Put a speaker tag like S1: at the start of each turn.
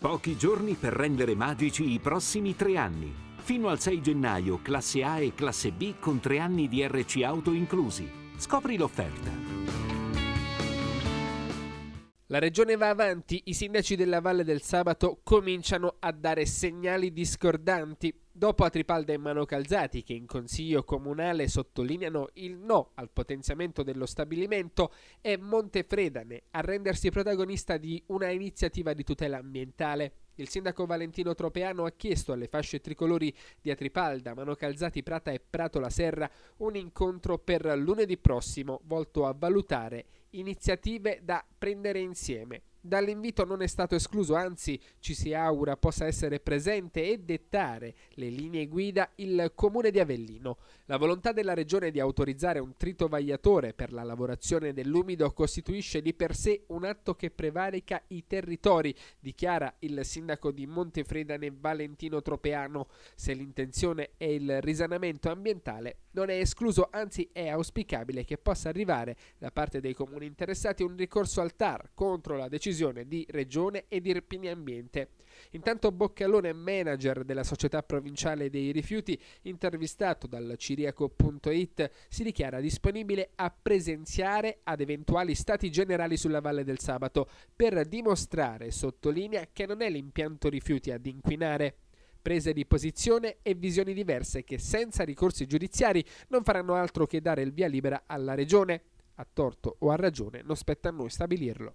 S1: Pochi giorni per rendere magici i prossimi tre anni. Fino al 6 gennaio, classe A e classe B con tre anni di RC auto inclusi. Scopri l'offerta.
S2: La regione va avanti, i sindaci della Valle del Sabato cominciano a dare segnali discordanti. Dopo Atripalda e Mano Calzati, che in consiglio comunale sottolineano il no al potenziamento dello stabilimento, è Montefredane a rendersi protagonista di una iniziativa di tutela ambientale. Il sindaco Valentino Tropeano ha chiesto alle fasce tricolori di Atripalda, Mano Calzati, Prata e Prato la Serra un incontro per lunedì prossimo volto a valutare iniziative da prendere insieme. Dall'invito non è stato escluso, anzi ci si augura possa essere presente e dettare le linee guida il comune di Avellino. La volontà della regione di autorizzare un tritovagliatore per la lavorazione dell'umido costituisce di per sé un atto che prevarica i territori, dichiara il sindaco di Montefredane Valentino Tropeano. Se l'intenzione è il risanamento ambientale, non è escluso, anzi è auspicabile che possa arrivare da parte dei comuni interessati un ricorso al TAR contro la decisione decisione di Regione e di Irpini Ambiente. Intanto Boccalone, manager della società provinciale dei rifiuti, intervistato dal ciriaco.it, si dichiara disponibile a presenziare ad eventuali stati generali sulla Valle del Sabato per dimostrare, sottolinea, che non è l'impianto rifiuti ad inquinare prese di posizione e visioni diverse che senza ricorsi giudiziari non faranno altro che dare il via libera alla Regione. A torto o a ragione non spetta a noi stabilirlo.